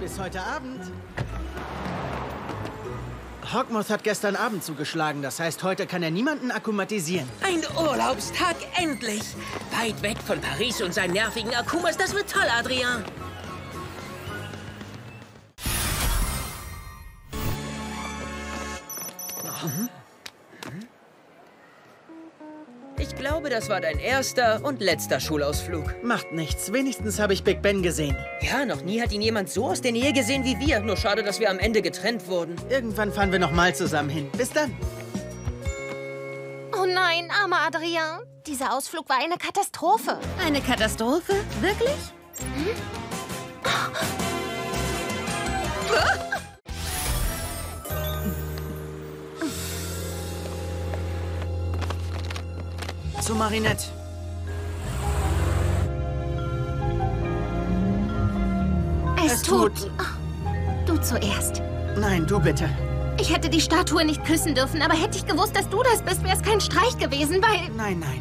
Bis heute Abend. Hawkmoth hat gestern Abend zugeschlagen. Das heißt, heute kann er niemanden akkumatisieren. Ein Urlaubstag, endlich. Weit weg von Paris und seinen nervigen Akumas. Das wird toll, Adrian. Das war dein erster und letzter Schulausflug. Macht nichts. Wenigstens habe ich Big Ben gesehen. Ja, noch nie hat ihn jemand so aus der Nähe gesehen wie wir. Nur schade, dass wir am Ende getrennt wurden. Irgendwann fahren wir noch mal zusammen hin. Bis dann. Oh nein, armer Adrian. Dieser Ausflug war eine Katastrophe. Eine Katastrophe? Wirklich? Zu Marinette. Es, Es tut. tut- Du zuerst. Nein, du bitte. Ich hätte die Statue nicht küssen dürfen, aber hätte ich gewusst, dass du das bist, wäre es kein Streich gewesen, weil. Nein, nein.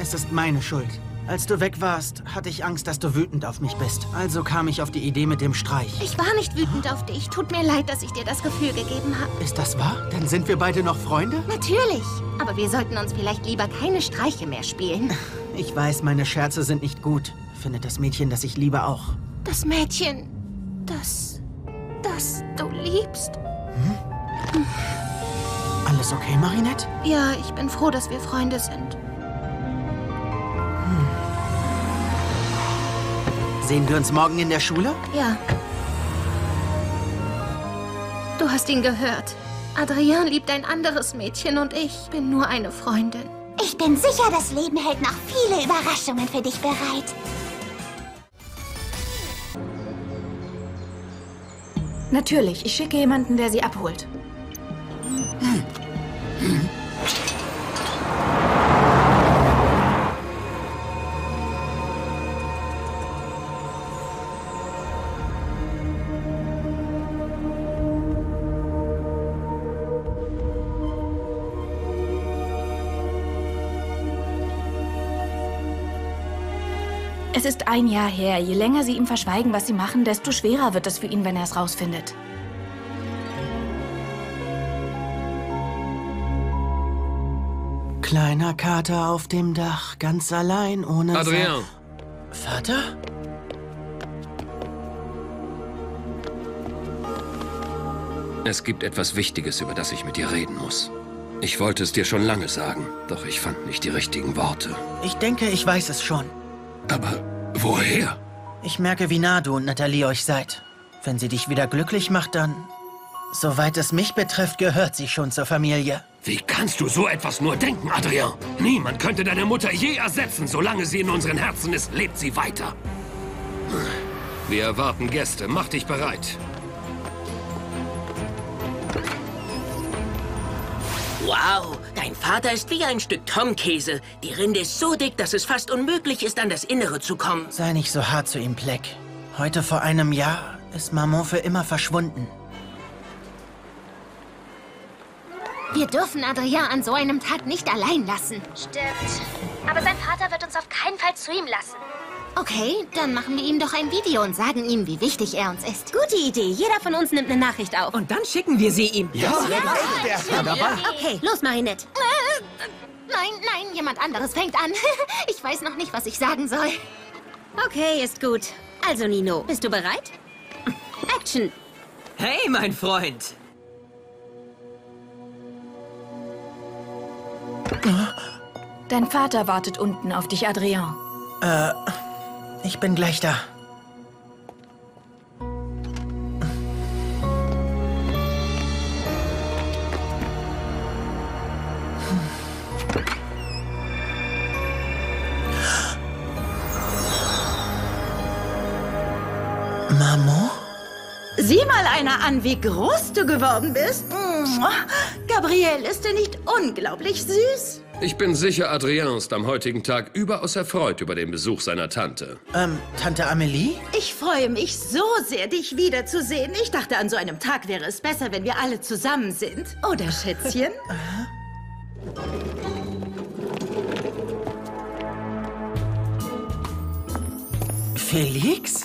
Es ist meine Schuld. Als du weg warst, hatte ich Angst, dass du wütend auf mich bist. Also kam ich auf die Idee mit dem Streich. Ich war nicht wütend auf dich. Tut mir leid, dass ich dir das Gefühl gegeben habe. Ist das wahr? Dann sind wir beide noch Freunde? Natürlich. Aber wir sollten uns vielleicht lieber keine Streiche mehr spielen. Ich weiß, meine Scherze sind nicht gut. Findet das Mädchen, das ich liebe, auch. Das Mädchen, das. das du liebst. Alles okay, Marinette? Ja, ich bin froh, dass wir Freunde sind. Sehen wir uns morgen in der Schule? Ja. Du hast ihn gehört. Adrian liebt ein anderes Mädchen und ich bin nur eine Freundin. Ich bin sicher, das Leben hält noch viele Überraschungen für dich bereit. Natürlich, ich schicke jemanden, der sie abholt. Es ist ein Jahr her. Je länger sie ihm verschweigen, was sie machen, desto schwerer wird es für ihn, wenn er es rausfindet. Kleiner Kater auf dem Dach, ganz allein, ohne... Adrien, Sa Vater? es gibt etwas Wichtiges, über das ich mit dir reden muss. Ich wollte es dir schon lange sagen, doch ich fand nicht die richtigen Worte. Ich denke, ich weiß es schon. Aber woher? Ich merke, wie nah du und Nathalie euch seid. Wenn sie dich wieder glücklich macht, dann... Soweit es mich betrifft, gehört sie schon zur Familie. Wie kannst du so etwas nur denken, Adrien? Niemand könnte deine Mutter je ersetzen. Solange sie in unseren Herzen ist, lebt sie weiter. Wir erwarten Gäste. Mach dich bereit. Wow, Vater ist wie ein Stück Tomkäse. Die Rinde ist so dick, dass es fast unmöglich ist, an das Innere zu kommen. Sei nicht so hart zu ihm, Pleck. Heute vor einem Jahr ist Maman für immer verschwunden. Wir dürfen Adrian an so einem Tag nicht allein lassen. Stimmt. Aber sein Vater wird uns auf keinen Fall zu ihm lassen. Okay, dann machen wir ihm doch ein Video und sagen ihm, wie wichtig er uns ist. Gute Idee. Jeder von uns nimmt eine Nachricht auf. Und dann schicken wir sie ihm. Okay, los, Marinette. Nein, nein, jemand anderes fängt an. Ich weiß noch nicht, was ich sagen soll. Okay, ist gut. Also, Nino, bist du bereit? Action. Hey, mein Freund. Dein Vater wartet unten auf dich, Adrien. Ich bin gleich da. Sieh mal einer an, wie groß du geworden bist. Gabriel, ist dir nicht unglaublich süß? Ich bin sicher, Adrien ist am heutigen Tag überaus erfreut über den Besuch seiner Tante. Ähm, Tante Amelie? Ich freue mich so sehr, dich wiederzusehen. Ich dachte, an so einem Tag wäre es besser, wenn wir alle zusammen sind. Oder, Schätzchen? Felix?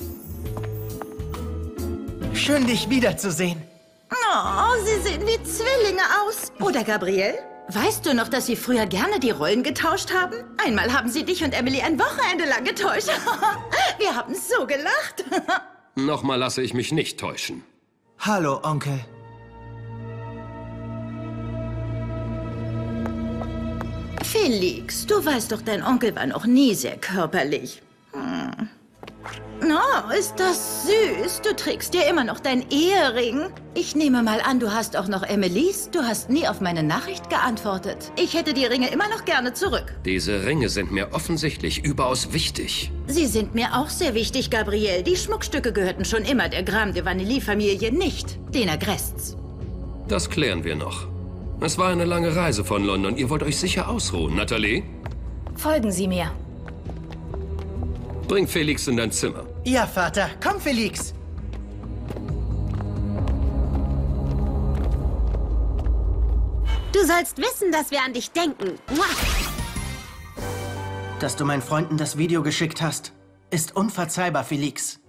Schön, dich wiederzusehen. Oh, sie sehen wie Zwillinge aus. Oder Gabriel? Weißt du noch, dass sie früher gerne die Rollen getauscht haben? Einmal haben sie dich und Emily ein Wochenende lang getäuscht. Wir haben so gelacht. Nochmal lasse ich mich nicht täuschen. Hallo, Onkel. Felix, du weißt doch, dein Onkel war noch nie sehr körperlich. Hm. Oh, ist das süß. Du trägst ja immer noch dein Ehering. Ich nehme mal an, du hast auch noch Emilys. Du hast nie auf meine Nachricht geantwortet. Ich hätte die Ringe immer noch gerne zurück. Diese Ringe sind mir offensichtlich überaus wichtig. Sie sind mir auch sehr wichtig, Gabriel. Die Schmuckstücke gehörten schon immer der Gram de Vanilly-Familie, nicht den Agrests. Das klären wir noch. Es war eine lange Reise von London. Ihr wollt euch sicher ausruhen, Nathalie? Folgen Sie mir. Bring Felix in dein Zimmer. Ja, Vater. Komm, Felix. Du sollst wissen, dass wir an dich denken. Mua. Dass du meinen Freunden das Video geschickt hast, ist unverzeihbar, Felix.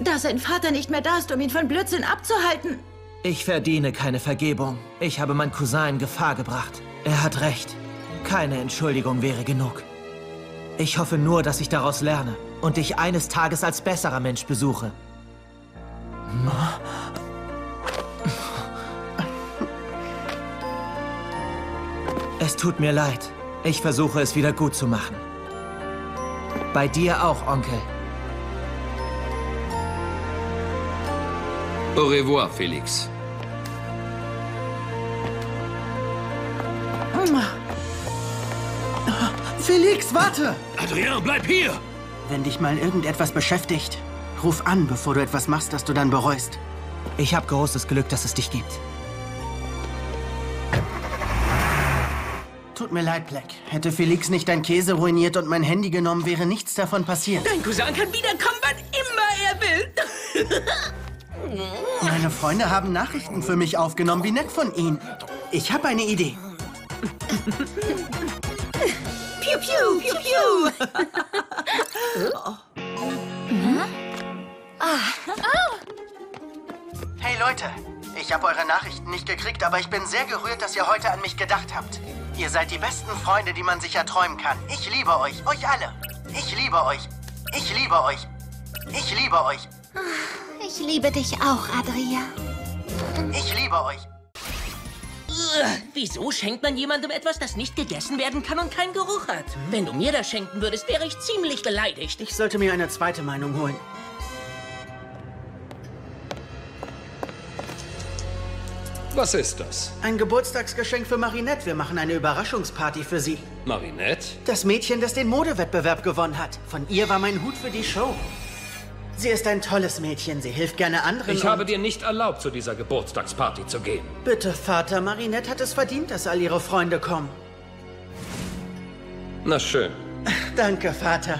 Da sein Vater nicht mehr da ist, um ihn von Blödsinn abzuhalten. Ich verdiene keine Vergebung. Ich habe meinen Cousin in Gefahr gebracht. Er hat recht. Keine Entschuldigung wäre genug. Ich hoffe nur, dass ich daraus lerne und dich eines Tages als besserer Mensch besuche. Es tut mir leid. Ich versuche es wieder gut zu machen. Bei dir auch, Onkel. Au revoir, Felix. Felix, warte! Adrien, bleib hier! Wenn dich mal irgendetwas beschäftigt, ruf an, bevor du etwas machst, das du dann bereust. Ich habe großes Glück, dass es dich gibt. Tut mir leid, Black. Hätte Felix nicht dein Käse ruiniert und mein Handy genommen, wäre nichts davon passiert. Dein Cousin kann wiederkommen, wann immer er will. Meine Freunde haben Nachrichten für mich aufgenommen. Wie nett von ihnen. Ich habe eine Idee. Piu, piu, piu, piu. Hey Leute, ich habe eure Nachrichten nicht gekriegt, aber ich bin sehr gerührt, dass ihr heute an mich gedacht habt. Ihr seid die besten Freunde, die man sich erträumen kann. Ich liebe euch, euch alle. Ich liebe euch. Ich liebe euch. Ich liebe euch. Ich liebe dich auch, Adria. Ich liebe euch. Wieso schenkt man jemandem etwas, das nicht gegessen werden kann und keinen Geruch hat? Wenn du mir das schenken würdest, wäre ich ziemlich beleidigt. Ich sollte mir eine zweite Meinung holen. Was ist das? Ein Geburtstagsgeschenk für Marinette. Wir machen eine Überraschungsparty für sie. Marinette? Das Mädchen, das den Modewettbewerb gewonnen hat. Von ihr war mein Hut für die Show. Sie ist ein tolles Mädchen. Sie hilft gerne anderen. Ich habe dir nicht erlaubt, zu dieser Geburtstagsparty zu gehen. Bitte, Vater. Marinette hat es verdient, dass all ihre Freunde kommen. Na schön. Danke, Vater.